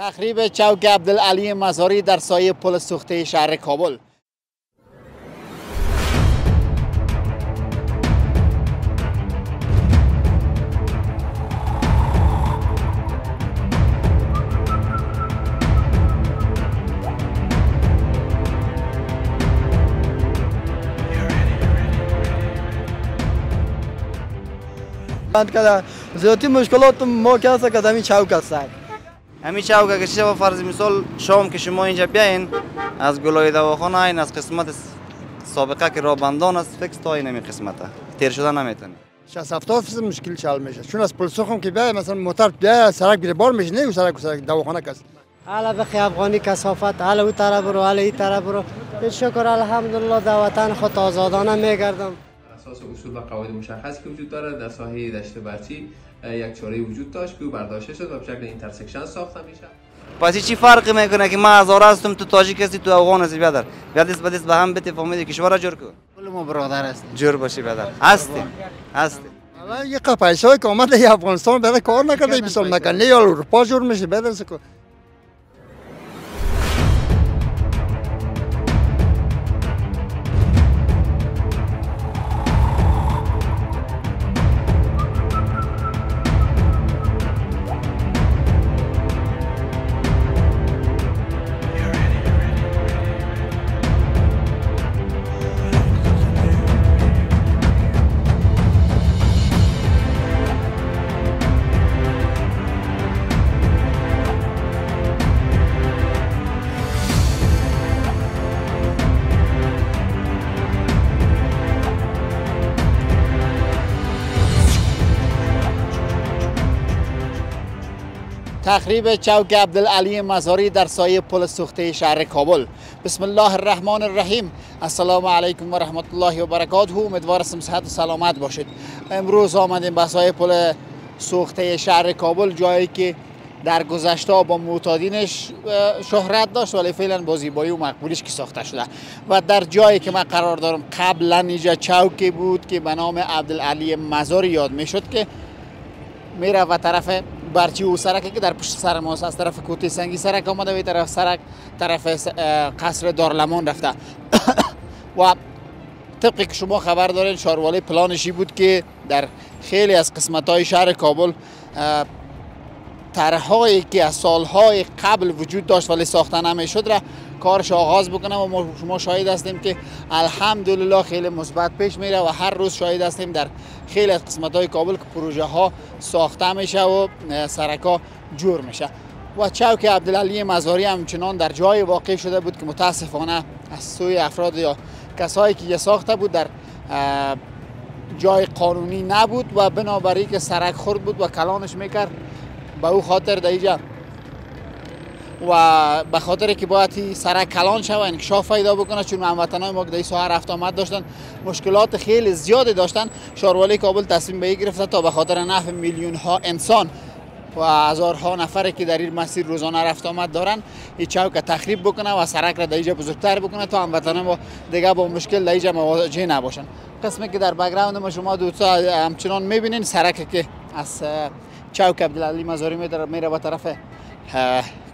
تخریب چوک عبدالعلی مزاری در سایه پل سوخته شهر کابل. بند کرده زیادی مشکلات ما کسا که همین چوک است همین چوک که شما فرض مثال شام که شما اینجا بیاین از گلای دواخانه این از قسمت سابقه که رابندان است فکس تا این همین قسمته. تیر شده نمی‌تونی. 60 70 فیصد مشکل چال میشه. چون از پل سخم که بیای مثلا موتر بیای سرک گیره بار میشه نه سرک سرک دواخانه کس. حالا بخی افغانی کسافت حالا او طرف برو حالا این طرف برو شکر الحمدلله در وطن خود آزادانه میگردم. اساس اصول و قواعد مشخص که وجود داره. در ساحه دشت برچی یک چاره وجود داشت که او برداشته شد و به شکل اینترسکشن ساخته میشه پس چی فرق می‌کنه که من هزار هستم تو تاجیک هستی تو افغان هستی؟ بیادر بیادر دست به هم بتفاهمید کشور را جور کن کل ما برادر است جور باشی بیادر. هستی هستی حالا یه پیسه های که آمده افغانستان بده کار نکرده بیسال نکنه یا اروپا جور میشه. بده سکو. تخریب چوک عبدالعلی مزاری در سایه پل سوخته شهر کابل. بسم الله الرحمن الرحیم. السلام علیکم و رحمت الله و برکاته. امیدوارم صحت و سلامت باشید. امروز آمدیم به سایه پل سوخته شهر کابل جایی که در گذشته با معتادینش شهرت داشت ولی فعلا با زیبایی و مقبولیش که ساخته شده. و در جایی که من قرار دارم قبلا اینجا چوکی بود که به نام عبدالعلی مزاری یاد می‌شد که میره و طرف برچی و سرک که در پشت سر ماست از طرف کوتی سنگی سرک آمده و طرف سرک طرف قصر دارلمان رفته. و طبقی که شما خبر دارین شاروالی پلانشی بود که در خیلی از قسمت های شهر کابل طرحهایی که از سالهای قبل وجود داشت ولی ساخته نمی‌شد را کارش آغاز بکنه و ما شاهد هستیم که الحمدلله خیلی مثبت پیش میره و هر روز شاهد هستیم در خیلی از قسمت های کابل که پروژه ها ساخته میشه و سرکا جور میشه. و چوک عبدالعلی مزاری همچنان در جای واقع شده بود که متاسفانه از سوی افراد یا کسایی که ساخته بود در جای قانونی نبود و بنابراین که سرک خورد بود و کلانش می‌کرد به او خاطر در و به خاطر که باید سرک کلان شوه انکشاف پیدا بکنه چون هموطنان ما که در ساحه رفت آمد داشتن مشکلات خیلی زیادی داشتن شاروالی کابل تصمیم به گرفته تا به خاطر نفع میلیون ها انسان و هزارها نفر که در این مسیر روزانه رفت آمد دارن این چوک تخریب بکنه و سرک را در بزرگتر بکنه تا هموطنان ما دیگه با مشکل در مواجه نباشن. قسمی که در بک‌گراند ما شما دوستا همچنان می‌بینین سرک که از چوک عبدالعلی مزاری میره به طرف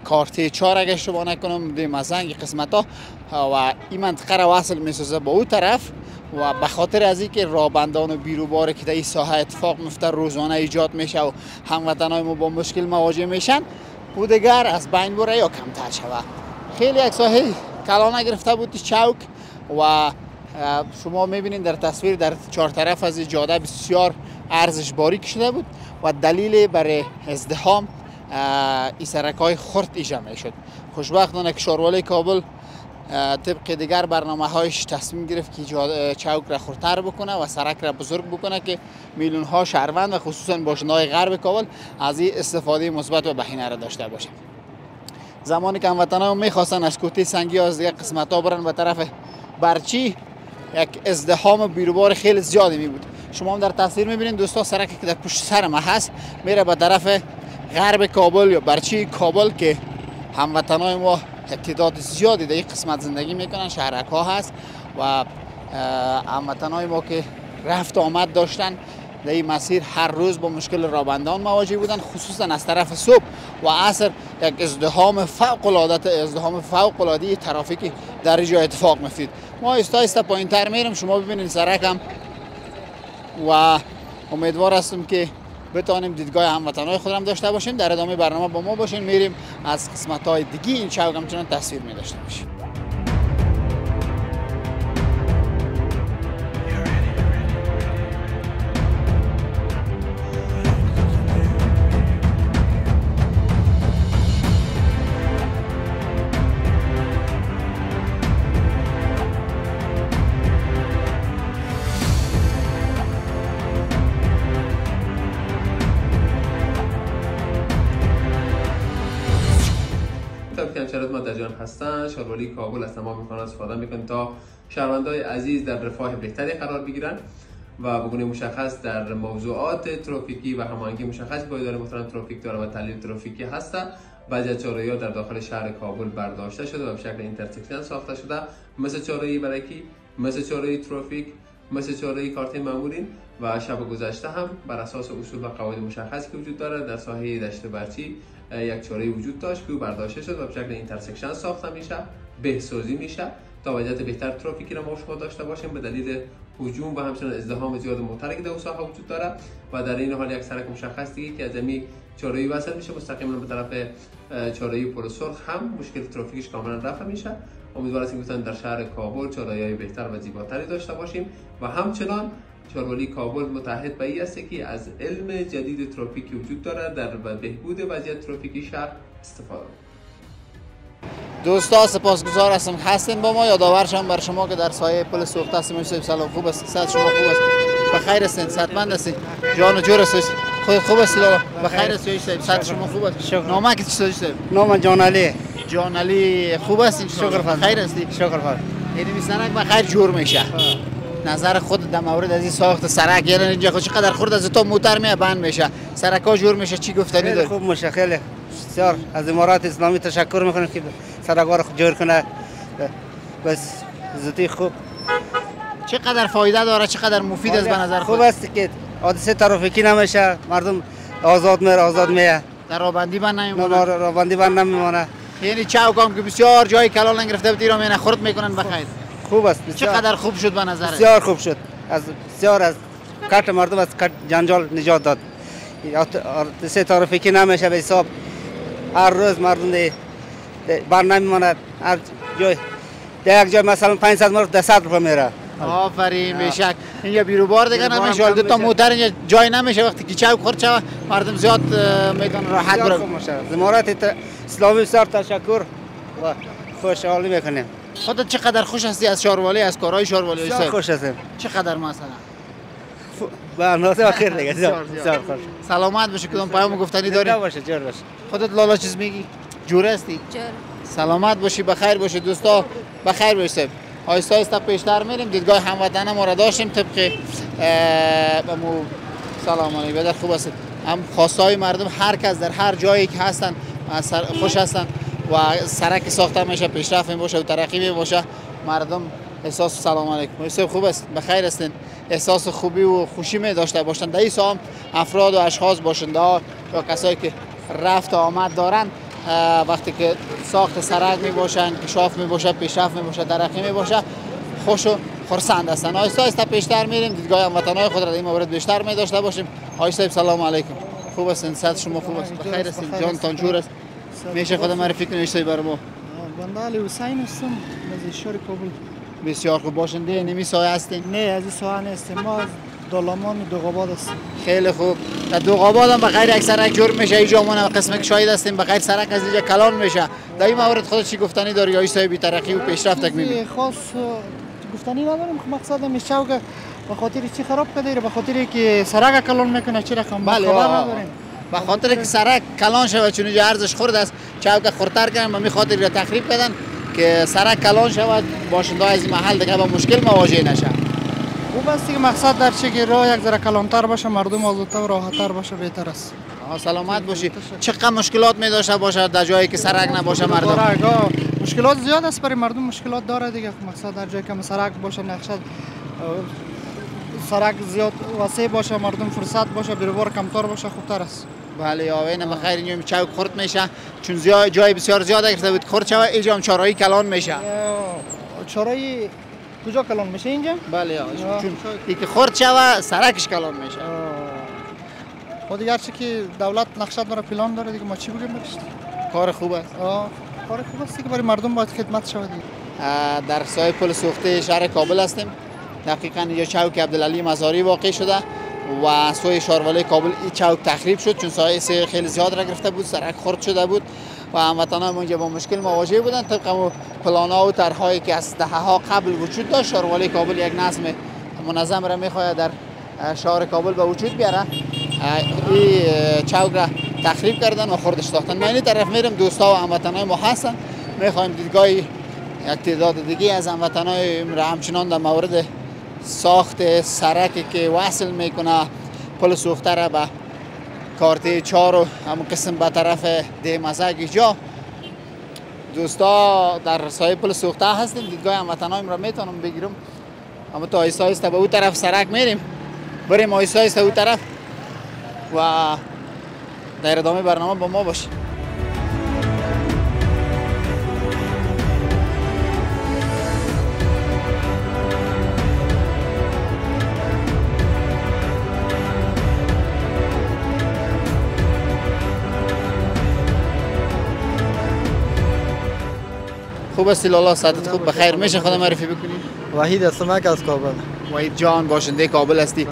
کارتی چهار اگه شما نکنم دی مزنگ قسمت ها و این منطقه را وصل می‌سازه با او طرف. و به خاطر از اینکه رابندان و بیروبار که در این ساحه اتفاق میفته روزانه ایجاد میشه و هموطنای ما با مشکل مواجه میشن او دیگر از بین بره یا کمتر شوه. خیلی یک ساحه کلانه گرفته بود چوک. و شما می‌بینید در تصویر در چهار طرف از جاده بسیار ارزش باریک شده بود. و دلیل برای ازدهام این سرک های خرد ایجا شد. خوشبختانه که شاروالی کابل طبق دیگر برنامه هایش تصمیم گرفت که چوک را خورتر بکنه و سرک را بزرگ بکنه که میلیون ها شهروند و خصوصا باشندهای غرب کابل از این استفاده مثبت و بهینه را داشته باشه زمانی که هموطنان می‌خواستن از کوتی سنگی از دیگر قسمت ها برن به طرف برچی یک ازدهام بیروبار خیلی زیادی می بود شما هم در تصویر می‌بینید دوستا سرکی که در پشت سر ما هست میره به طرف غرب کابل یا برچی کابل که هموطنای ما تعداد زیادی در این قسمت زندگی می‌کنن شهرک ها هست و هموطنای ما که رفت آمد داشتن در این مسیر هر روز با مشکل رابندان مواجه بودن خصوصا از طرف صبح و عصر یک ازدهام فوق العاده ازدهام فوق العاده ترافیکی در اینجا اتفاق میفته ما ایستا ایستا پایین تر میرم شما ببینید سرکم. و امیدوار هستم که بتانیم دیدگاه هموطنهای خود هم داشته باشیم. در ادامه برنامه با ما باشین. میریم از قسمت های دیگه. این چوک همچنان تصویر می داشته باشیم. شاروالی کابل از تمام امکانات استفاده می‌کنن تا شهروندای عزیز در رفاه بهتری قرار بگیرن و بگونه مشخص در موضوعات ترافیکی و هماهنگی مشخص با اداره محترم ترافیک داره و تحلیل ترافیکی هست بعضی از چارراهی در داخل شهر کابل برداشته شده و به شکل intersection ساخته شده. مثل چارراهی برکی مثل چارراهی ترافیک مثل چارراهی کارته مامورین و شب گذشته هم بر اساس اصول و قواعد مشخص که وجود داره در ساحه دشت برچی یک چارراهی وجود داشت که برداشته شد و به شکل intersection ساخته میشه بهسازی میشه تا وضعیت بهتر ترافیکی را ما شما داشته باشیم. به دلیل هجوم و همچنین ازدحام زیاد موتر که در ساحه وجود داره و در این حال یک سرک مشخص دیگه که از امی چارراهی وصل میشه مستقیما به طرف چارراهی پل سوخته هم مشکل ترافیکش کاملا رفع میشه. امیدوار هستیم در شهر کابل چارراهی بهتر و زیباتری داشته باشیم و همچنان شاروالی کابل متعهد به این است که از علم جدید ترافیکی وجود دارد در بهبود وضعیت ترافیکی شهر استفاده. دوستا سپاسگزار هستم. هستین با ما. یادآور شم بر شما که در سایه پل سوخت هستیم. سلام. خوب است. صد شما خوب است. بخیر هستین. صحتمند هستین. جان و جور است. خود خوب است. لالا بخیر است. صد شما خوب است. شکر. نامه کی چی است نام جان علی. جان علی خوب است. شکر خیر هستی؟ شکر فرد یعنی میسنک بخیر جور میشه. نظر خود در مورد از این ساخت سرک. یعنی اینجا خود چقدر خورد از تو موتر می بند میشه. سرک ها جور میشه. چی گفتنی خوب میشه خیلی بسیار. از امارات اسلامی تشکر می‌کنم که سرک رو جور کنه. بس زودی خوب. چقدر فایده داره چقدر مفید است به نظر خوب است که حادثه ترافیکی نمیشه. مردم آزاد میره آزاد میه. در رابندی بند نمیمونه. رابندی بند نمیمونه. یعنی چاوکام که بسیار جای کلال نگرفته بود ایران خورد می‌کنن بخیر. خوب است بسیار. چقدر خوب شد به نظر بسیار خوب شد. از بسیار از کٹ مردم از کٹ جنجال نجات داد. سه ترافیکی نمیشه به حساب هر روز مردم بر نمیماند هر جای در یک جای مثلا 500 مرد ده 100 روپه میره. آفرین بیشک. اینجا بیرو بار دیگه نمیشه. دو تا موتر اینجا جای نمیشه. وقتی که چاو خورد شوه مردم زیاد میتون راحت بره زمارت اسلامی بسیار تشکر و خوشحالی می‌کنیم. خودت چقدر خوش هستی از شاروالی از کارهای شاروالی بسیار خوش هستم. چقدر مثلا؟ برنامه آخر دیگه بسیار خوش. سلامت باشه کدوم پیام گفتنی داری؟ باشه جور باشه. خودت لالا چیز میگی؟ جور هستی؟ جور. سلامت باشی بخیر باشی دوستا. بخیر باشید. آیستا آیستا پیشتر میریم دیدگاه هموطن ما را داشتیم طبق بمو سلام علیکم بدر خوب است هم خواستای مردم هر کس در هر جایی که هستن خوش هستن. و سرک ساخته میشه پیشرفت می باشه و ترقی می باشه مردم احساس سلام علیکم. حساب خوب است؟ بخیر هستین؟ احساس خوبی و خوشی می داشته باشند در این افراد و اشخاص باشنده ها یا کسایی که رفت و آمد دارند وقتی که ساخت سرک می باشن کشاف می باشه پیشرفت می باشه ترقی می باشه خوش و خرسند هستن. آیستا آیستا پیشتر میریم. دیدگاه هموطنان خود را در این مورد بیشتر می داشته باشیم. آیستا سلام علیکم. خوب هستین؟ صد شما خوب است؟ بخیر هستین؟ جان تان است؟ میشه خود معرفی کنید اشتای بر ما. بنده علی حسین هستم. از شهر کابل. بسیار خوب باشنده نمی سایه هستین؟ نه از این سایه نیستیم. ما از دلامان دوغاباد هستیم. خیلی خوب. در دوغاباد هم بخیر یک سرک جور میشه. اینجا ما قسم که شاهد هستیم بخیر سرک از اینجا کلان میشه. در این مورد خود چی گفتنی داری؟ یا ایسای بی ترقی و پیشرفت تک می‌بینی خاص گفتنی ندارم. مقصد میشه که به خاطر چی خراب کرده؟ به خاطر که سرک کلان می‌کنه چی رقم؟ بله به خاطر که سرک کلان شود چون اینجا ارزش خورد است. چوک خورتر کردن و می خاطر را تخریب کردن که سرک کلان شود. باشنده از این محل دیگه با مشکل مواجه نشه خوب است که مقصد در چه که راه یک ذره کلانتر باشه مردم آزادتر و راحتتر باشه بهتر است. سلامت باشی. چقدر مشکلات می داشته باشه در جایی که سرک نباشه مردم؟ مشکلات زیاد است برای مردم مشکلات داره دیگه. مقصد در جایی که سرک باشه نقشه سرک زیاد وسیع باشه مردم فرصت باشه بیروبار کمتر باشه خوبتر است. بله آوین بخیر اینجا چوک خرد میشه. چون زیاد جای بسیار زیاد گرفته بود خرد شوه اینجا هم چارایی کلان میشه. چارایی کجا کلان میشه؟ اینجا؟ بله. آه. چون این که خرد شوه سرکش کلان میشه. خود دیگه هرچی که دولت نقشه داره پلان داره دیگه ما چی بگیم برش کار خوب است. کار خوب است که برای مردم باید خدمت شود در سایه پل سوخته شهر کابل هستیم. دقیقا اینجا چوک عبدالعلی مزاری واقع شده و سوی شارواله کابل این چوک تخریب شد چون سایه سه خیلی زیاد را گرفته بود سرک خرد شده بود و هموطنان ما اینجا با مشکل مواجه بودن. طبق مو پلان ها و طرحهایی که از دهه ها قبل وجود داشت شارواله کابل یک نظم منظم را می‌خواهد در شهر کابل به وجود بیاره. این چوک را تخریب کردن و خردش ساختن. من این طرف میرم دوستا و هموطنان ما هستن. می‌خوایم دیدگاهی یک تعداد دیگه از هموطنای را همچنان در مورد ساخت سرکی که وصل می‌کنه پل سوخته را به کارت چهار و همون قسم به طرف دیمزگ جا دوستا در سایه پل سوخته هستیم. دیدگاه هموطنایم را می‌تونم بگیرم. اما تا آیسته به اون طرف سرک میریم. بریم آیسته آیسته اون طرف و در ادامه برنامه با ما باشیم خوب است لالا؟ سعادت خوب؟ بخیر. میشه خودم معرفی بکنید وحید اسمک از کابل. وحید جان باشنده کابل هستی.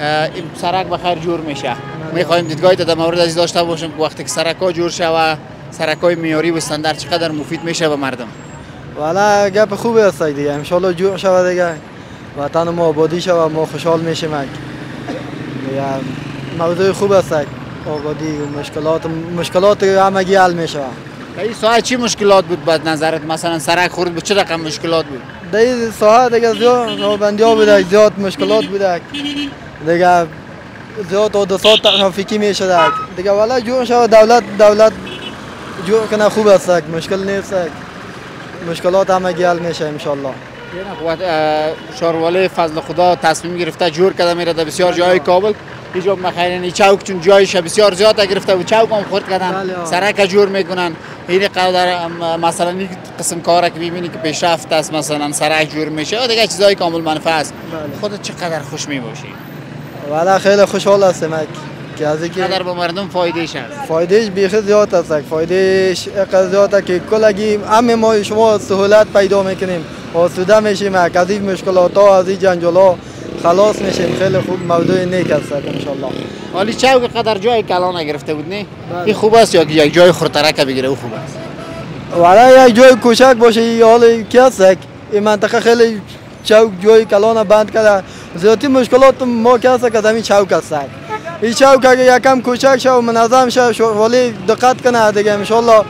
اه، این سرک بخیر جور میشه. می‌خوایم دیدگاهی در مورد این داشته باشیم که وقتی که سرک ها جور شوه سرک های میاری و استاندارد چقدر مفید میشه به مردم. والا گپ خوبی است دیگه. انشالله جور شود دیگه. وطن ما آبادی شود ما خوشحال میشیم. موضوع خوب است آبادی و مشکلات مشکلات همگی حل میشه. در این چی مشکلات بود بعد نظرت؟ مثلا سرک خورد به چه رقم مشکلات بود؟ در این ساحه دیگه زیاد رابندی ها بوده زیاد مشکلات بوده دیگه زیاد حادثات ترافیکی می‌شده دیگه والا جور شود دولت دولت جور کنه خوب است مشکل نیست مشکلات همگی حل میشه انشالله. و شارواله فضل خدا تصمیم گرفته جور کرده میره در بسیار جای کابل. اینجا مخیرن چوک چون جایش بسیار زیاد گرفته و چوک هم خورد کردن. بله،. سرک جور می‌کنن. این قدر مثلا این قسم کار که ببینی که پیشرفت است مثلا سرک جور میشه. و دیگه چیزای کامل منفعه است. بله. خودت چقدر خوش می‌باشی؟ والا خیلی خوشحال هستم. که از اینکه چقدر به مردم فایدهش هست؟ فایدهش بیخی زیاد است. فایدهش اینقدر زیاد است که کلگی همه ما شما سهولت پیدا می‌کنیم. آسوده میشیم. از این مشکلات ها از این جنجال ها خلاص میشیم. خیلی خوب. موضوع نیک است انشالله. حالی چوک قدر جای کلان نگرفته بود نه بله. این خوب است یا که یک جای خورترک بگیره؟ او خوب است. والا یک جای کوچک باشه. این حال کی است؟ این منطقه خیلی چوک جای کلان بند کرده. زیادی مشکلات ما که که از همین چوک است. این چوک اگه یکم کوچک شه و منظم شو- ولی دقت کنه دیگه. انشالله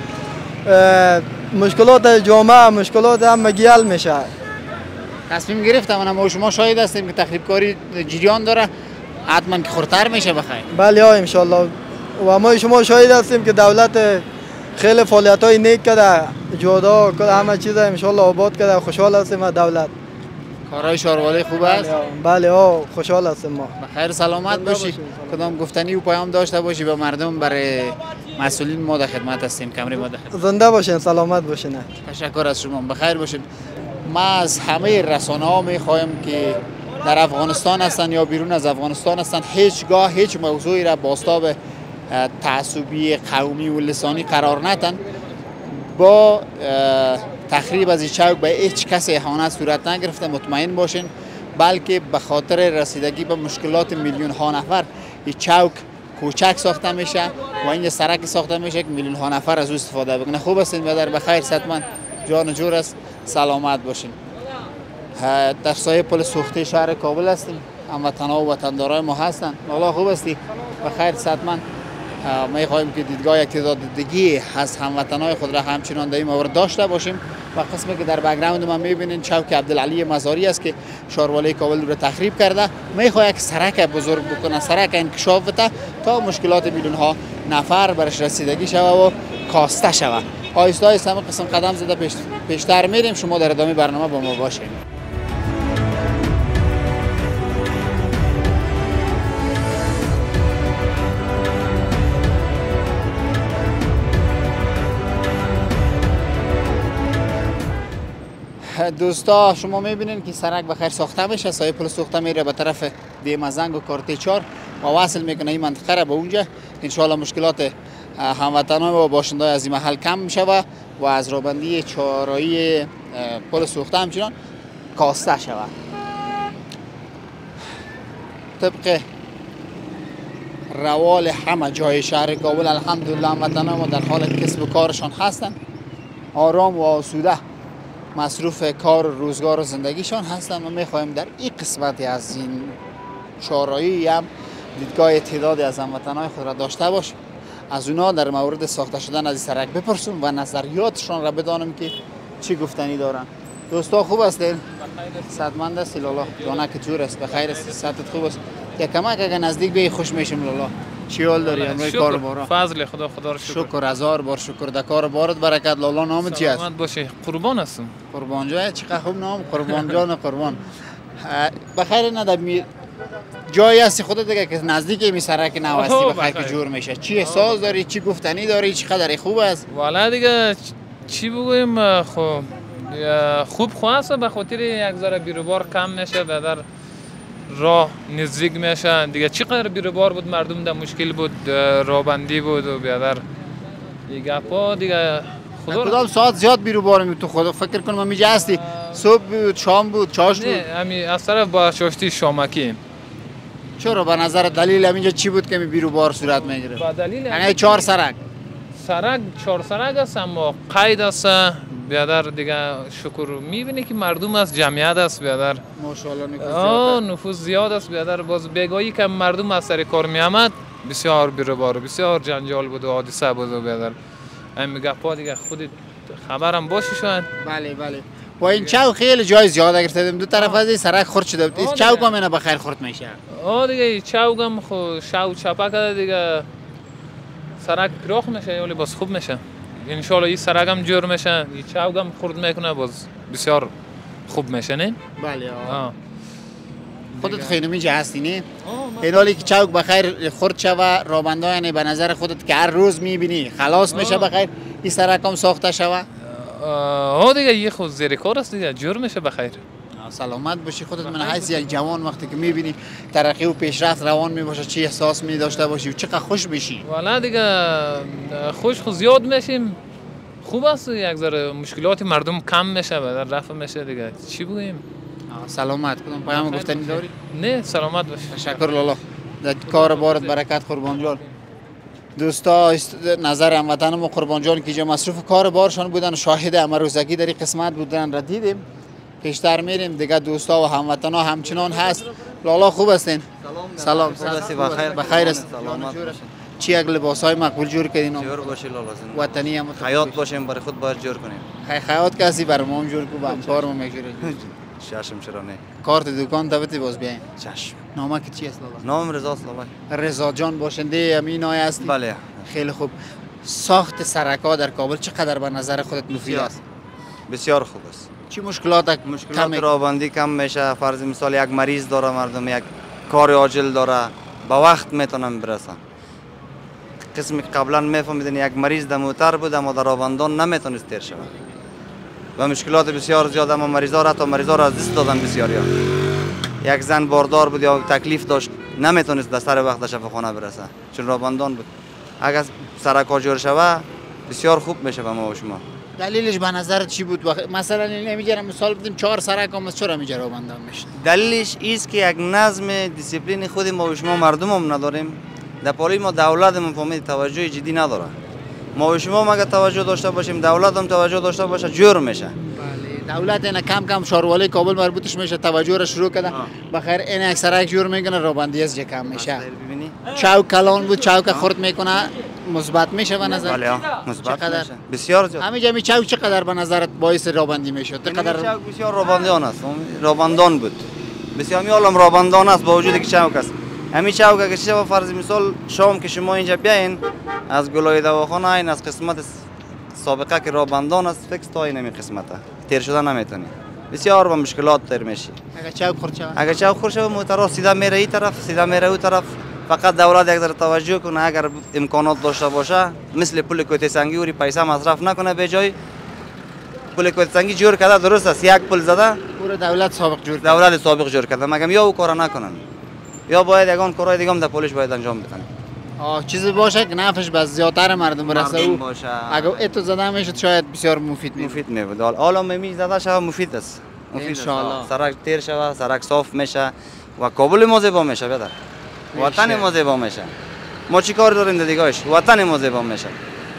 اه، مشکلات جامعه مشکلات همگی حل میشه. تصمیم گرفتم ما و شما شاهد هستیم که تخریب کاری جریان داره. حتما که خورتر میشه بخیر. بله ها انشالله و ما شما شاهد هستیم که دولت خیلی فعالیت های نیک کرده جودا کل همه چیز انشالله آباد کرده. خوشحال هستیم از دولت. کارهای شارواله خوب است؟ بله ها خوشحال هستیم ما. بخیر سلامت باشی. کدام گفتنی و پیام داشته باشی به مردم برای مسئولین ما در خدمت هستیم کمری ما در خدمت زنده باشین سلامت باشین. تشکر از شما. بخیر باشید ما از همه رسانه ها می خواهیم که در افغانستان هستند یا بیرون از افغانستان هستند هیچگاه هیچ موضوعی را باستاب تعصبی قومی و لسانی قرار ندن با تخریب از این چوک به هیچ کس اهانت صورت نگرفته مطمئن باشین بلکه به خاطر رسیدگی به مشکلات میلیون ها نفر این چوک کوچک ساخته میشه و این سرک ساخته میشه که میلیون ها نفر از او استفاده بکنه. خوب هستین و در بخیر صحتمند جان جور است. سلامت باشین. در سایه پل سوخته شهر کابل هستیم. هموطنها و وطندارای ما هستن. الله خوب هستی؟ بخیر صحتمند می خواهیم که دیدگاه یک تعداد دیگه از هموطنهای خود را همچنان در این مورد داشته باشیم. و قسمی که در بک‌گراند ما می‌بینین چوک عبدالعلی مزاری است که شارواله کابل رو تخریب کرده. می‌خواد که سرک بزرگ بکنه سرک انکشاف بده تا مشکلات میلیون ها نفر برش رسیدگی شوه و کاسته شوه آیستا آیستا همه قسم قدم زده پیشتر میریم. شما در ادامه برنامه با ما باشین. دوستا شما می‌بینین که سرک بخیر ساخته میشه. سایه پل سوخته میره به طرف دیمازنگ و کارتی چار و وصل می‌کنه این منطقه را به اونجا. انشاءالله مشکلات هموطنان و باشنده از این محل کم میشه و از رابندی چارایی پل سوخته همچنان کاسته شود. طبق روال همه جای شهر کابل الحمدلله هموطنان ما در حال کسب و کارشان هستند. آرام و آسوده مصروف کار روزگار و زندگیشان هستند و می‌خواهیم در این قسمتی از این چارایی هم دیدگاه تعدادی از هموطنان خود را داشته باشیم. از اونا در مورد ساخته شدن از این سرک بپرسیم و نظریاتشان را بدانم که چی گفتنی دارن. دوستا خوب هستین؟ صدمند است لالا. دانه که جور است بخیر است. صحتت خوب است. یا کمک اگه نزدیک به خوش میشیم لالا. چی حال داری؟ امروز کار بارا. فضل خدا خدا رو شکر. شکر هزار بار شکر. در کار بارت برکت. لالا نام چی است؟ سلامت باشه قربان هستم. قربان جای چقدر خوب نام؟ قربان جان قربان. بخیر نه در. جایی هستی خودت دیگه که نزدیک می سرک نو هستی بخیر که بخیر. جور میشه. چی احساس داری؟ چی گفتنی داری؟ چی قدر خوب است؟ والا دیگه چی بگویم؟ خب یا خوب خواست به خاطر یک ذره بیروبار کم میشه به در راه نزدیک میشه. دیگه چقدر بیروبار بود؟ مردم در مشکل بود رابندی بود و بیادر دیگه پا دیگه خدا کدام ساعت زیاد بیرو بار می تو خود فکر کنم همیجا هستی صبح بود شام بود چاش بود. نه همین از طرف با چاشتی شامکی چرا به نظر دلیل همینجا چی بود که می بیرو بار صورت می‌گیره با دلیل یعنی چهار سرک سرک چهار سرک است اما قید است. بیادر دیگه شکر. می‌بینی که مردم است جمعیت است بیادر. ماشاءالله نفوذ زیاد است. بیادر باز بگاهی که مردم از سر کار میامد بسیار بیروبار و بسیار جنجال بود و حادثه بود بیادر. همین گپا دیگه خودت خبرم باشی شاید. بله بله. با این چاو خیلی جای زیاد اگر تدیم. دو طرف از این سرک خورد شده. بود این چاو. کم اینا بخیر خورد میشه. آه دیگه چاوگم خو شاو چپا کرده دیگه. سرک پراخ میشه ولی باز خوب میشه. انشالله این سرک هم جور میشه. این چاوگم خورد می‌کنه باز بسیار خوب میشه نه؟ بله آه. خودت خیلی میجا هستی نه؟ این حالی که چوک بخیر خورد شوه رابنده یعنی به نظر خودت که هر روز می‌بینی خلاص میشه. بخیر این سرک هم ساخته شوه. آه دیگه یه خود زیر کار است دیگه جور میشه بخیر. سلامت باشی خودت. من حیث یک جوان وقتی که می‌بینی ترقی و پیشرفت روان می‌باشه چی احساس می داشته باشی؟ و چقدر خوش بشی؟ والا دیگه خوش خود زیاد میشیم. خوب است یک ذره مشکلات مردم کم میشه و در رفع میشه دیگه. چی بگوییم آه، سلامت. کدام پیام گفتنی داری نه سلامت باش تشکر لالا. در کار بارت برکت قربان جان. دوستا نظر هموطن ما قربان جان که اینجا مصروف کار بارشان بودن. و شاهد امر روزگی در این قسمت بودن. را دیدیم. پیشتر میریم. دیگه دوستا و هموطنا همچنان هست. لالا خوب هستین؟ سلام هستی؟ بخیر؟ بخیر است. چی یک لباس های مقبول جور کردین؟ جور باشی لالا. وطنی هم حیات باشیم برای خود باید جور کنیم خی خیات کسی بر ما هم جور کو با همکار ما میجوره. ششم چرا نه؟ کارت دکان تا باز بیاین. چشم نامه که چی است لالا نام رضاست لالا رضا جان باشنده امین آی هستی؟ بله. خیلی خوب. ساخت سرکا در کابل چقدر به نظر خودت مفید. است؟ بسیار خوب است. چی مشکلات مشکلات رابندی کم میشه. فرض مثال یک مریض داره مردم یک کار عاجل داره به وقت می‌تونن برسن. قسمی که قبلا میفهمیدن یک مریض در موتر بود اما در رابندان نمی‌تونست تیر شود. و مشکلات بسیار زیاد اما مریضا را حتی مریضا را از دست دادن بسیاری یک زن باردار بود یا تکلیف داشت نمی‌تونست در سر وقت شفاخانه برسه. چون رابندان بود. اگر سرک جور شود بسیار خوب میشه به ما و شما. دلیلش به نظر چی بود؟ وقت- مثلا نمی‌گیرم مثال بدیم چهار سرک هم از چرا میجرا بندم میشه؟ دلیلش ایست که یک نظم دیسیپلین خود ما و شما مردم هم نداریم. در پالی ما دولت هم فهمید توجه جدی نداره. ما و شما اگر توجه داشته باشیم دولت هم توجه داشته باشه جور میشه. بله دولت اینا کم کم شاروالی کابل مربوطش میشه توجه را شروع کرده بخیر این یک سرک جور می‌کنه رابندی از کم میشه. ببینی. چوک کلان بود چوک خورد می‌کنه مثبت میشه به نظر. بله مثبت چقدر؟ میشه. بسیار زیاد. همینجا می چوک چقدر به نظرت باعث رابندی می‌شد؟ چقدر؟ چقدر بسیار رابندان است. رابندان بود. بسیار می عالم رابندان است با وجودی که چوک است همین چوک اگه چه فرض مثال شام که شما اینجا بیاین از گلای دواخانه این از قسمت سابقه که رابندان است فکس تا این قسمته تیر شدن نمی‌تونی بسیار با مشکلات تیر میشی اگر چوک خورد شود اگر چوک خور شود موترا سیده میره این طرف سیده میره اون طرف فقط دولت یک ذره توجه کنه اگر امکانات داشته باشه مثل پول کوتی سنگی وری پیسه مصرف نکنه به جای پل کوت سنگی جور کرده درست است یک پل زده پور دولت سابق جور کرد دولت سابق جور کرده مگم یا او کارا نکنن یا باید یگان کارهای دیگه هم در پولش باید انجام بدن. آه چیزی باشه که نفعش بس زیادتر مردم برسه مردم او. باشه. اگر اتو زده می‌شد شاید بسیار مفید می مفید می بود حالا می زده شود مفید است. مفید. انشاءالله. سرک تیر شود سرک صاف میشه و کابل ما زیبا میشه بیادر وطن ما زیبا میشه. ما چی کار داریم در دیگهش وطن ما زیبا میشه.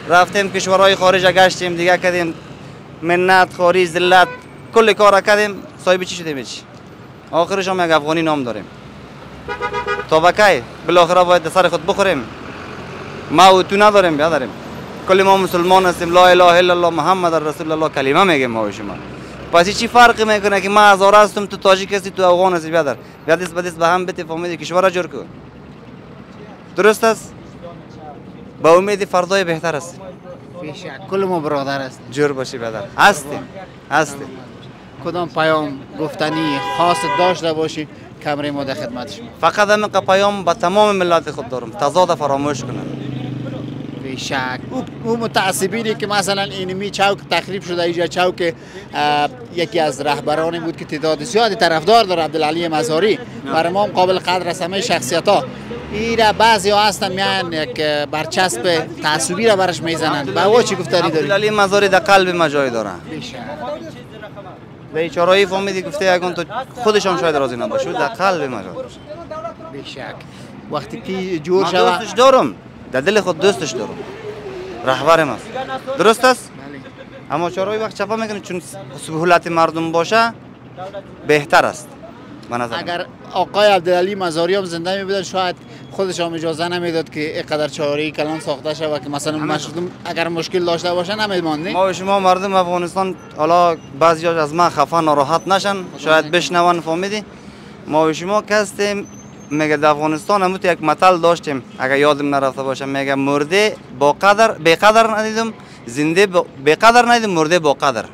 رفتیم کشورهای خارج گشتیم دیگه کردیم منت خواری ذلت کل کار کردیم. صاحب چی شدیم چی آخرش هم یک افغانی نام داریم. تا بکی بالاخره باید در سر خود بخوریم. ما و تو نداریم بیادریم کل ما مسلمان هستیم لا اله الا الله محمد رسول الله کلمه میگیم ما و شما. پس چی فرقی می‌کنه که ما هزار هستم تو تاجیک هستی تو افغان هستی بیادر بیا دست به دست به هم بتی فهمیدی کشور را جور کن. درست است؟ با امید فردای بهتر است. کل ما برادر است. جور باشی بیادر هستیم. هستیم. کدام پیام گفتنی خاص داشته باشی؟ کمره ما در خدمت شما فقط همین پیام به تمام ملت خود دارم. تضاد فراموش کنن. بیشک او, متعصبینی که مثلا اینمی چوک تخریب شده اینجا چوک یکی از رهبرانی بود که تعداد زیادی طرفدار داره عبدالعلی مزاری برای ما هم قابل قدر است همه شخصیت ها ایره بعضی ها هستن میان یک برچسب تعصبی را برش می‌زنند به او چی گفتاری داری؟ عبدالعلی مزاری در قلب ما جای داره. بیشک بیچاره‌ای فهمیدی گفته اگه تو خودش هم شاید راضی نباشه در قلب ما بیشک وقتی که جور شود دوستش دارم. در دل خود دوستش دارم. رهبرم است درست است؟ اما چرا وقت چپا می‌کنه چون سهولت مردم باشه بهتر است. اگر آقای عبدالعلی مزاری هم زنده می بودن شاید خودش هم اجازه نمی‌داد که اینقدر چهاره کلان ساخته شود که مثلا مردم اگر مشکل داشته باشه نمیماند ما و شما مردم افغانستان حالا بعضی از ما خفه ناراحت نشن. شاید بشنون فهمیدی؟ ما و شما که هستیم میگه در افغانستان هم یک متل داشتیم. اگر یادم نرفته باشه میگه مرده با قدر به قدر ندیدم زنده به قدر ندیدم مرده با قدر.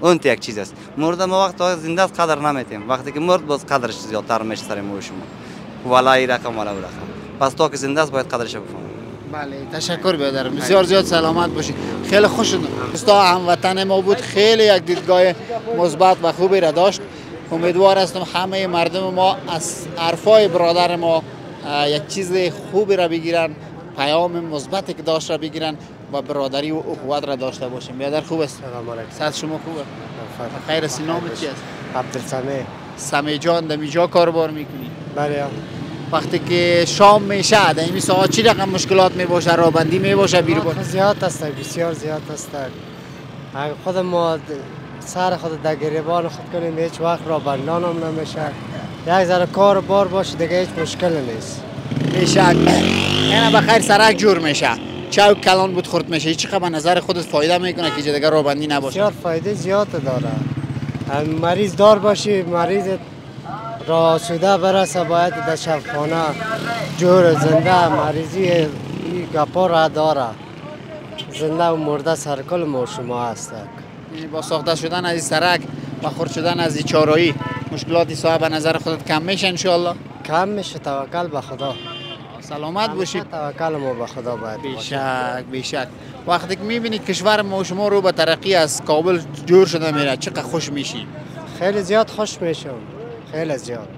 اون تو یک چیز است مرده ما وقت زنده است قدر نمیتیم وقتی که مرد باز قدرش زیادتر میشه سر و شما ولا ای رقم ولا رقم پس تا که زنده است باید قدرش رو بفهمیم بله تشکر بیادرم بسیار زیاد سلامت باشید خیلی خوش شدم استا هموطن ما بود خیلی یک دیدگاه مثبت و خوبی را داشت امیدوار هستم همه مردم ما از حرفای برادر ما یک چیز خوبی را بگیرن پیام مثبتی که داشت را بگیرن و برادری و اخوت را داشته باشیم. بیادر خوب است سلام شما خوبه؟ خیر است نامت چی است عبدالسمه سمی جان دمیجا کاربار می‌کنی. بله. وقتی که شام میشه در این ساعت چی رقم مشکلات می باشه رابندی می باشه بیرون. آخه زیاد است بسیار زیاد است اگر خود ما سر خود در گریبان خود کنیم هیچ وقت را بندان هم نمیشه. یک ذره کار بار باشه دیگه هیچ مشکل نیست. میشه. اینا بخیر سرک جور میشه. چوک کلان بود خورد میشه چی خبر نظر خودت فایده می‌کنه که دیگه رابندی نباشه. بسیار فایده زیاد داره. مریض دار باشی مریض را سوده برسه باید در شفخانه جور زنده مریضی گپا را داره. زنده و مرده سرکل ما شما هست. یعنی با ساخته شدن از این سرک و خورد شدن از این چارایی مشکلاتی صاحب نظر خودت کم میشه انشالله کم میشه توکل به خدا. سلامت باشید توکل ما به خدا باید. بیشک بیشک. وقتی که می‌بینید کشور ما شما رو به ترقی از کابل جور شده میره چقدر خوش میشی؟ خیلی زیاد خوش میشم. خیلی زیاد.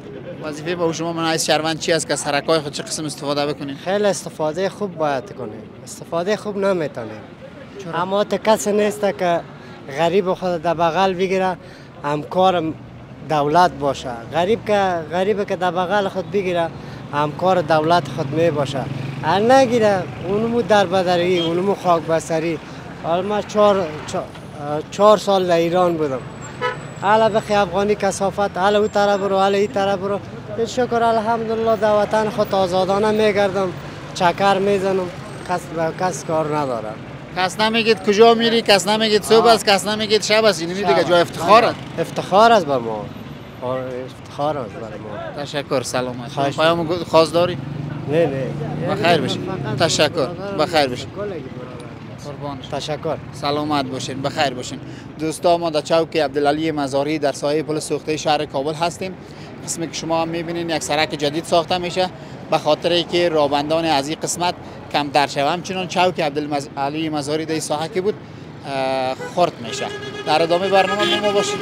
وظیفه با شما من از شهروند چی است که سرکای خود چه قسم استفاده بکنیم خیلی استفاده خوب باید کنیم. استفاده خوب نمی‌تونیم. اما تو کسی نیست که غریب خود در بغل بگیره همکار دولت باشه. غریب که غریب که در بغل خود بگیره همکار دولت خود می باشه. نگیره اونمو در بدری اونمو خاک بسری حالا من چهار, چهار, سال در ایران بودم. حالا بخی افغانی کسافت حالا او طرف برو حالا این طرف برو شکر الحمدلله در وطن خود آزادانه میگردم چکر می‌زنم کس به کس کار ندارم. کس نمیگید کجا میری کس نمیگید صبح است کس نمیگید شب است. اینی دیگه جای افتخار است. افتخار است بر ما. افتخار است بر ما. تشکر سلامت پیام خاص داری نه نه. بخیر باشید تشکر بخیر باشید تشکر. سلامت باشین بخیر باشین. دوستا ما در چوک عبدالعلی مزاری در سایه پل سوخته شهر کابل هستیم. قسمی که شما هم می‌بینین یک سرک جدید ساخته میشه. به خاطر که رابندان از این قسمت کمتر شوه همچنان چوک عبدالعلی مزاری در ساحه که بود خرد میشه. در ادامه برنامه ما باشید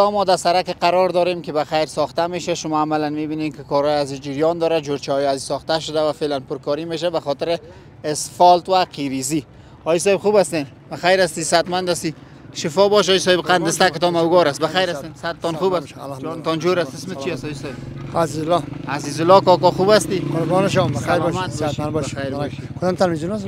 دوستا ما در سرک قرار داریم که به خیر ساخته میشه. شما عملا می‌بینین که کارهای از جریان داره جورچه های از ساخته شده و فعلا پرکاری میشه به خاطر اسفالت و قیریزی. آقای صاحب خوب هستین؟ به خیر هستی؟ صحتمند هستی؟ شفا باش آقای صاحب قند استکتان موگار است. به خیر هستین؟ صحتتان خوب است؟ جانتان جور است. اسمت چی است آقای صاحب؟ عزیز الله عزیز الله کاکا خوب هستی؟ قربان شما بخیر باشید. صحتمند باشید بخیر. کدام تلویزیون است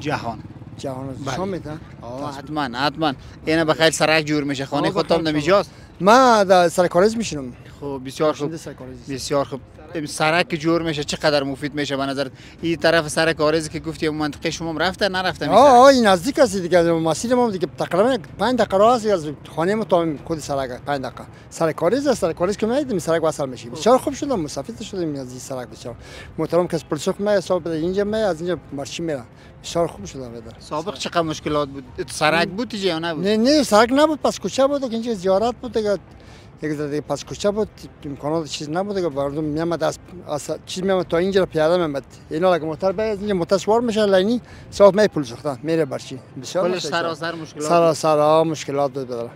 جهان. جهان. بله. شما میدن آه حتما حتما. اینه به خیر سرک جور میشه. خانه خودتان بخیر. نمیجاست ما در سر کارز میشینم. خب بسیار خوب. بسیار خوب. سرک جور میشه چقدر مفید میشه به نظر این طرف سرک آرزی که گفتی اون منطقه شما رفته نرفته آه آه این نزدیک است دیگه مسیر ما دیگه تقریبا 5 دقیقه راه است از خانه ما تا خود سرک 5 دقیقه. سر کارز است سر کارز که میایید سرک وصل میشی بسیار خوب شدم مستفید شدم از این سرک بسیار. محترم از پلسوق ما حساب بده اینجا ما از اینجا مرشی میرم. بسیار خوب شدم بدر سابق چقدر مشکلات بود؟ سرک بود یا نبود؟ نه نه سرک نبود پس کوچه بود که اینجا زیارت بود دیگه. یک ذره پس کوچه بود امکانات چیز نبود دیگه مردم میامد از, از چیز میامد تا اینجا پیاده میامد اینا لگه موتر به از اینجا موتر سوار میشه لینی صاحب می پول سوختن میره برچی بسیار مشکل. سراسر مشکلات. سراسر مشکلات بود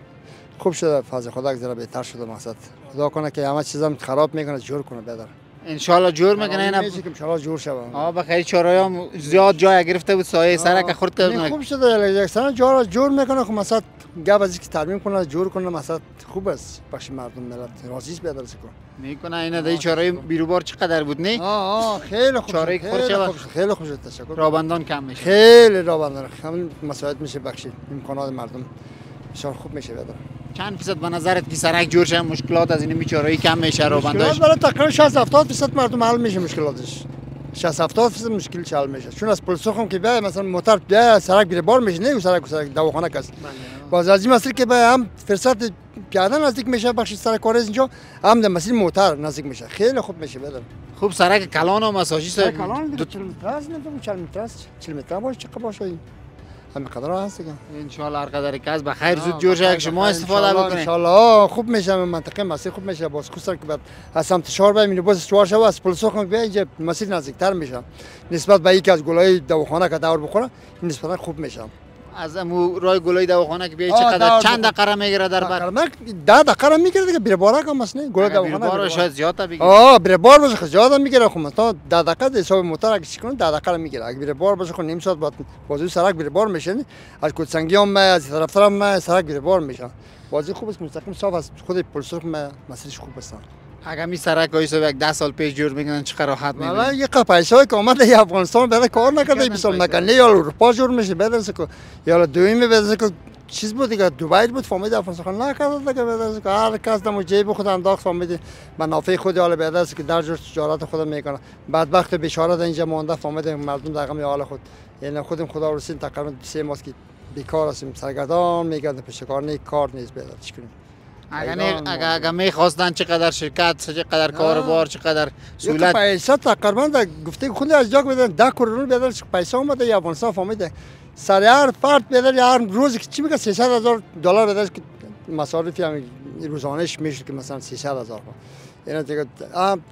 خوب شده فاز خدا که ذره بهتر شده مقصد خدا کنه که همه چیزم خراب می‌کنه جور کنه بدر انشالله جور می‌کنه اینا میشه که ان جور شود آه بخیر چارای هم زیاد جای گرفته بود سایه سرک خورد نه، کرد خوب شده یک جور جور می‌کنه خب مثلا گپ از اینکه ترمیم کنه جور کنه مثلا خوب است بخش مردم ملت. راضی است بدرس کن می‌کنه اینا دی چارای بیروبار چقدر بود نه؟ آه آه خیلی خوب چاره خورد. خوب شد، خیلی خوب شد تشکر. رابندان کم میشه. خیلی را بندر همین مساعد میشه بخشید. امکانات مردم. بسیار خوب میشه بدر چند فیصد به نظرت که سرک جور شه مشکلات از این بیچاره‌ای کم میشه مشکلات رابنداش برای تقریبا 60 70 درصد مردم حل میشه مشکلاتش. 60 70 درصد مشکل حل میشه. چون از پل سوخم که بیا مثلا موتر بیا سرک بیره بار میشه نه سرک سرک دواخانه کس. باز از این مسیر که بیا هم فرصت پیاده نزدیک میشه بخش سرک کارز اینجا هم در مسیر موتر نزدیک میشه. خیلی خوب میشه بدر خوب سرک کلان و مساجی سرک کلان دیگه 40 متر است نه 40 متر است. 40 متر باشه چقدر باشه همین قدر هست دیگه. انشالله هر قدر که از بخیر زود جور که شما استفاده ان بکنید شاء الله خوب میشه منطقه مسیر خوب میشه. باز کوسر که بعد از سمت شهر به مینی باز سوار شو از پل سوخم بیا اینجا مسیر نزدیکتر میشه. نسبت به یکی از گلای دواخانه که دور بخوره نسبتا خوب میشه. از امو رای گلای دواخانه که بیای چقدر چند. دقیقه می‌گیره در بر؟ من ده دقیقه می‌گیره دیگه بیره بارا کم است نه گلای دواخانه بیره شاید زیاد بگیر آه بیره بار باشه خیلی زیاد می‌گیره خب تا ده دقیقه حساب موتر اگه چیکار ده دقیقه می‌گیره. اگه بیره بار باشه خب نیم ساعت بعد بازی سرک بیره بار میشه؟ از کوچنگی هم از طرف طرف سرک بیره بار میشه بازی خوب است مستقیم صاف است. خود من مسیرش خوب است اگر می سرک های صبح یک ده سال پیش جور می‌کنن چقدر راحت والا می‌بینی یه پیسه که اومده یا افغانستان بره کار نکرده کردن 20 سال پیسه. نکنه یا اروپا جور میشه بدرسه که یا دویمی بدرسه که چیز بود دیگه دبی بود فهمید افغانستان. نکرده دیگه بدرسه که هر کس دم جیب خود انداخت فهمید منافع خود حال بدرسه که در جور تجارت خود می‌کنه. بدبخت بیچاره در اینجا مونده فهمید مردم در غم حال خود. یعنی خودم خدا رسید تقریبا سه ماه که بیکار هستیم. سرگردان میگرده پیش کار نه کار نیست بدر چی کنیم؟ اگر می‌خواستن چقدر شرکت چقدر کاروبار چقدر سهولت پیسه تقریبا گفته خود از جا بدن ده کرون بدن پیسه اومده یا افغانستان فهمیده. سر هر فرد بدن هر روز که چی میگه 300 هزار دلار بدن که مصارفی هم روزانش میشه که مثلا 300 هزار. اینا دیگه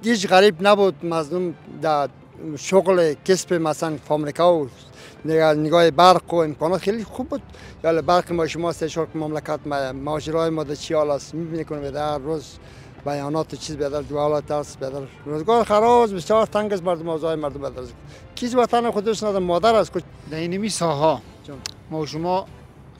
هیچ غریب نبود مظلوم در شغل کسب مثلا فامریکا و نگاه برق و امکانات خیلی خوب بود. یا برق ما شما سه چهار مملکت ما ماجرای ما در چی حال است؟ می‌بینی کنه به هر روز بیانات و چیز بدر جوالات است بدر روزگار خراز بسیار تنگ است مردم اوضاع مردم بدر کیز وطن خود دوست ندارم مادر است کچھ در اینمی ساها. ما شما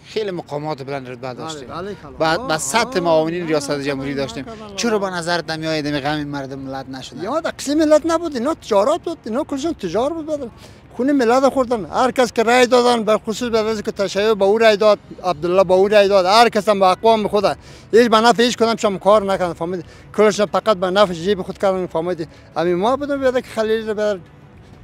خیلی مقامات بلند رتبه داشتیم بله، بعد به سطح معاونین ریاست جمهوری داشتیم. چرا به نظرت نمیآید می غم این مردم ملت نشدن؟ یا در قسم ملت نبود اینا تجارت بود اینا کلشون تجار بود بدر خون ملت خوردن. هر کس که رای دادن به خصوص به وجه که تشیع به او رای داد عبدالله به او رای داد. هر کس هم به اقوام خود. هیچ به نفع هیچ کدام شما کار نکردن فهمید کلش فقط به نفع جیب خود کردن فهمید همین ما بودیم بیاد که خلیل رو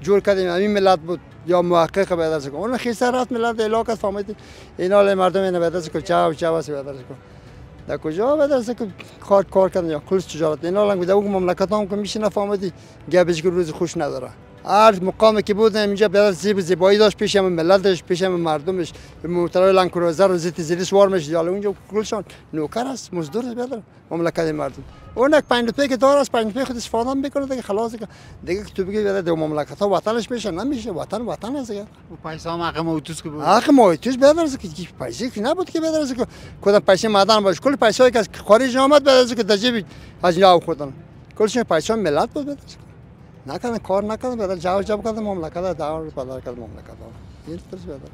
جور کردیم. همین ملت بود. یا محقق به دست کن. اون خیسرات ملت علاقه فهمید اینا مردم اینو به دست کن. چاو چاو به دست کن. در کجا به دست که کار کار کردن یا کلس تجارت. اینا لنگ در اون مملکت هم که میشه نفهمیدی که روز خوش نداره. هر مقامی که بود اینجا به زیب زیبایی داشت پیش هم ملتش پیش هم مردمش موتورای لانکروزر و زیت زیری سوار میشه اونجا کلشان نوکر است مزدور است بیادر. مملکت مردم. اون یک پنج که دار است پنج روپیه خود استفاده می‌کنه دیگه خلاص دیگه. دیگه تو بگی بیادر دو مملکت ها وطنش میشه نمیشه. وطن وطن است دیگه. پیسه هم حق موتوس که بود. حق موتوس بیادر است که پیسه که نبود که بیادر است که کدام پیسه مدن باشه کل پیسه که خارج آمد بیادر است که دجیب از اینجا خودن. کلش پیسه ملت بود نکنه کار نکنه بدل جواب جواب کنه مملکت دار پدر کرد مملکت این فرض بدل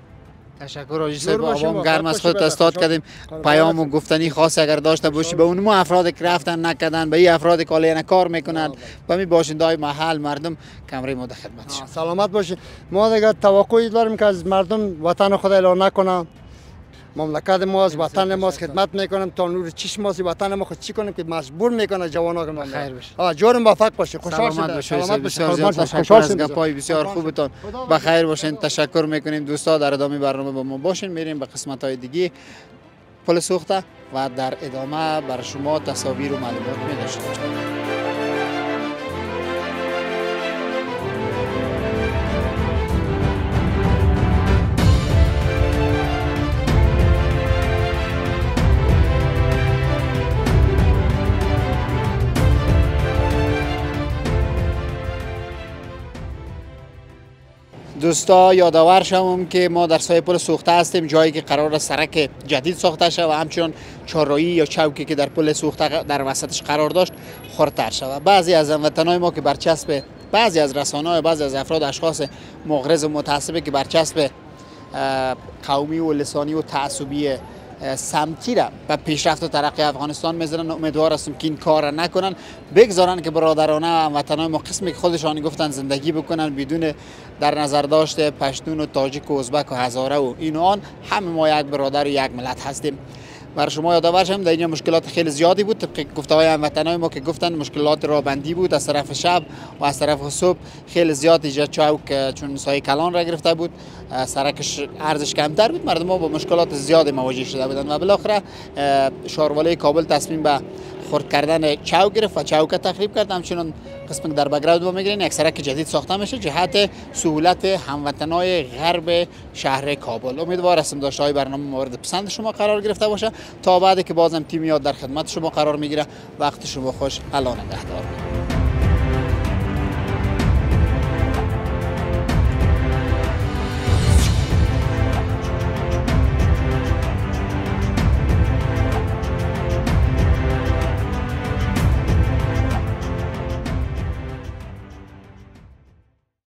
تشکر آجی صاحب عوام گرم از خود استاد کردیم پیام و گفتنی خاص اگر داشته باشی به اون افراد که رفتن نکردن به این افراد که کار می‌کنن به می باشنده های محل مردم کمره ما در خدمتشون سلامت باشی ما دیگه توقعی داریم که از مردم وطن خود اعلان نکنن مملکت ماست وطن ماست خدمت می‌کنم. تا نور چشم ماست وطن ما خود چی کنیم که مجبور می‌کنه جوانا که خیر بشه آ جور موفق باشه. خوشحال سلامت باشه بسیار زیاد تشکر از گپای بسیار خوبتون بخیر باشین. تشکر می‌کنیم دوستا در ادامه برنامه با ما باشین. میریم به قسمت های دیگه. پل سوخته و در ادامه بر شما تصاویر و معلومات می دوستا یادآور شوم که ما در سایه پل سوخته هستیم جایی که قرار سرک جدید ساخته شد و همچنان چهارراهی یا چوکی که در پل سوخته در وسطش قرار داشت خردتر شود بعضی از هموطنان ما که برچسب بعضی از رسانه های بعضی از افراد اشخاص مغرض و متعصبه که برچسب قومی و لسانی و تعصبی سمتی را به پیشرفت و ترقی افغانستان می‌زنن امیدوار هستم که این کار را نکنن. بگذارن که برادرانه و هموطنان ما قسمی که خودشان گفتن زندگی بکنن بدون در نظر داشته پشتون و تاجیک و ازبک و هزاره و این و آن همه ما یک برادر و یک ملت هستیم. بر شما یادآور شم در اینجا مشکلات خیلی زیادی بود. طبق گفته های هموطنان ما که گفتن مشکلات رابندی بود از طرف شب و از طرف صبح. خیلی زیاد اینجا چوک چون سایه کلان را گرفته بود. سرکش ارزش کمتر بود. مردم ما با مشکلات زیادی مواجه شده بودند و بالاخره شارواله کابل تصمیم به خرد کردن چاو گرفت و چاو که تخریب کرد. همچنان قسم در بگراود با می‌گیرین. یک سرک جدید ساخته میشه. جهت سهولت هموطنای غرب شهر کابل. امیدوار هستم داشته های برنامه مورد پسند شما قرار گرفته باشه. تا بعد که بازم تیم یاد در خدمت شما قرار می‌گیره. وقت شما خوش. الان نگهدار.